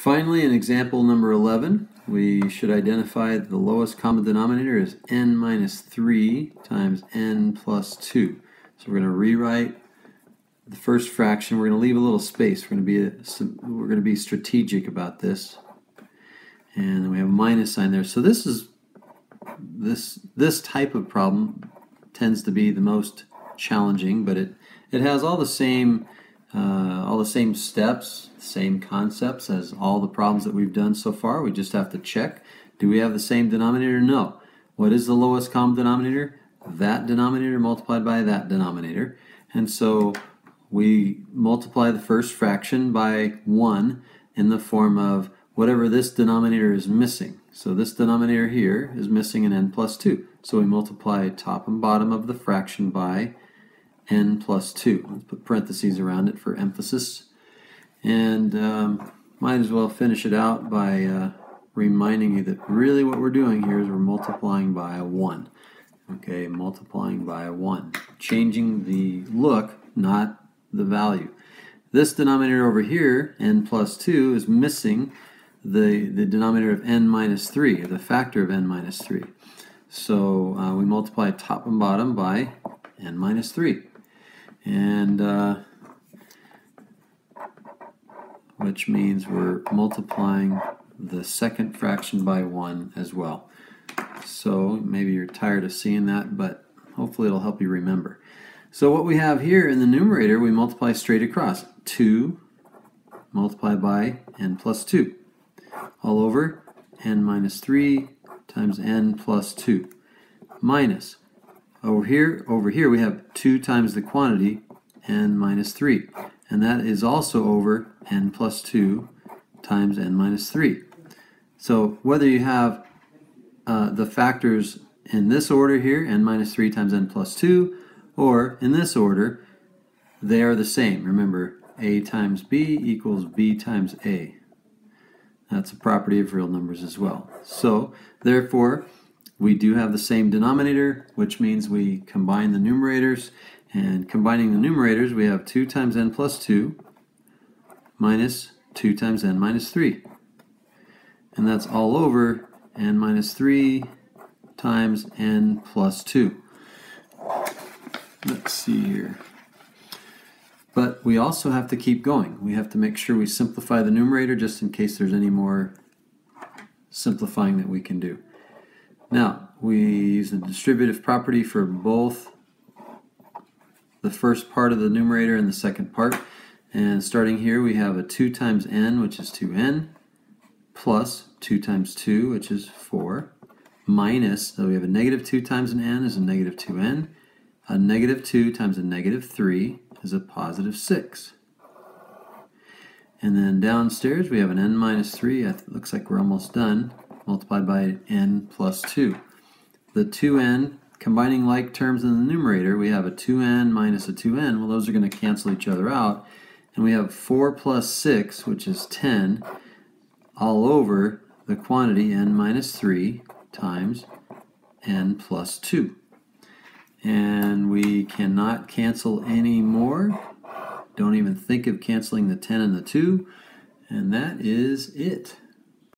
Finally, in example number 11, we should identify the lowest common denominator is n minus 3 times n plus 2. So we're going to rewrite the first fraction. We're going to leave a little space. We're going to be a, we're going to be strategic about this. And then we have a minus sign there. So this is this this type of problem tends to be the most challenging, but it it has all the same uh, all the same steps, same concepts as all the problems that we've done so far. We just have to check. Do we have the same denominator? No. What is the lowest common denominator? That denominator multiplied by that denominator. And so we multiply the first fraction by 1 in the form of whatever this denominator is missing. So this denominator here is missing an n plus 2. So we multiply top and bottom of the fraction by n plus 2. Let's put parentheses around it for emphasis. And um, might as well finish it out by uh, reminding you that really what we're doing here is we're multiplying by a 1. Okay, multiplying by a 1. Changing the look, not the value. This denominator over here, n plus 2, is missing the, the denominator of n minus 3, the factor of n minus 3. So uh, we multiply top and bottom by n minus 3 and uh, which means we're multiplying the second fraction by 1 as well. So maybe you're tired of seeing that, but hopefully it'll help you remember. So what we have here in the numerator, we multiply straight across. 2 multiplied by n plus 2. All over n minus 3 times n plus 2. Minus over here, over here we have 2 times the quantity, n minus 3. And that is also over n plus 2 times n minus 3. So whether you have uh, the factors in this order here, n minus 3 times n plus 2, or in this order, they are the same. Remember, a times b equals b times a. That's a property of real numbers as well. So, therefore, we do have the same denominator, which means we combine the numerators. And combining the numerators, we have 2 times n plus 2 minus 2 times n minus 3. And that's all over n minus 3 times n plus 2. Let's see here. But we also have to keep going. We have to make sure we simplify the numerator just in case there's any more simplifying that we can do. Now, we use the distributive property for both the first part of the numerator and the second part. And starting here, we have a 2 times n, which is 2n, plus 2 times 2, which is 4, minus, so we have a negative 2 times an n is a negative 2n, a negative 2 times a negative 3 is a positive 6. And then downstairs, we have an n minus 3. It looks like we're almost done multiplied by n plus 2. The 2n, combining like terms in the numerator, we have a 2n minus a 2n. Well, those are going to cancel each other out. And we have 4 plus 6, which is 10, all over the quantity n minus 3 times n plus 2. And we cannot cancel any more. Don't even think of canceling the 10 and the 2. And that is it.